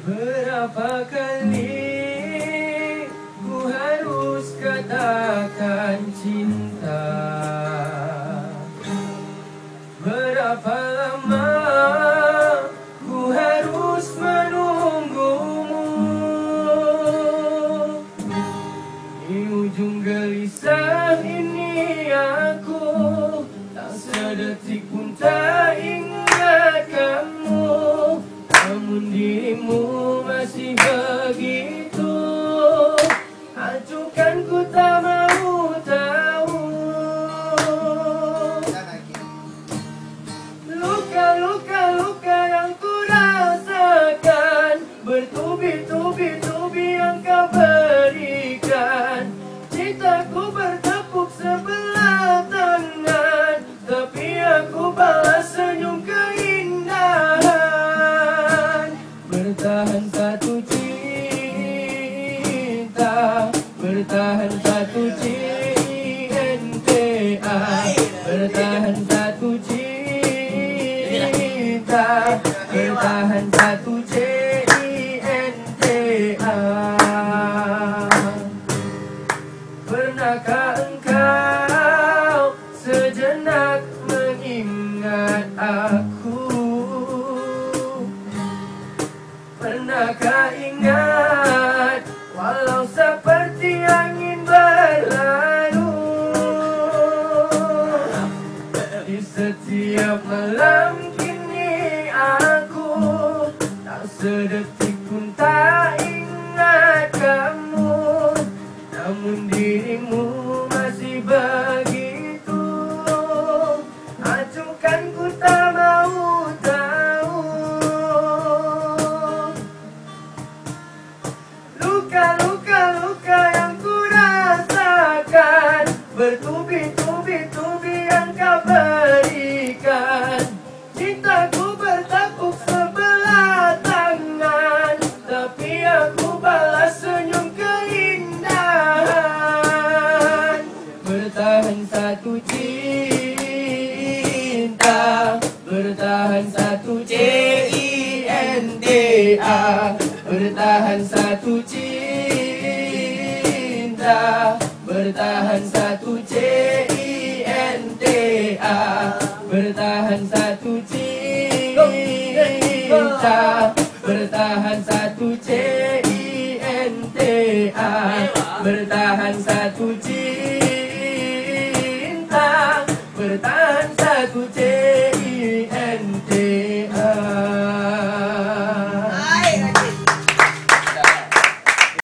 Berapa kali ku harus katakan cinta. Berapa lama ku harus menunggumu? Di ujung gelisah ini aku Tak sedetik pun tak ingat kamu Namun dirimu Acukan ku tak mau tahu. Luka-luka luka yang ku rasakan. Bertubi-tubi-tubi Bertahan satu cinta. Bertahan satu cinta. Bertahan satu cinta. Pernahkah engkau sejenak mengingat aku malam kini aku Tak sedetik pun tak ingat kamu. Namun dirimu masih begitu. Acukan ku tak mau tahu. Luka-luka luka yang ku rasakan. Bertubi-tubi-tubi yang kau berikan doa bertahan satu cinta. Bertahan satu c i n t a. Bertahan satu cinta. Bertahan satu c i n t a. Bertahan satu cinta. Bertahan satu cinta.